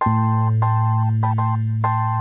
Thank you.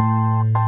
Música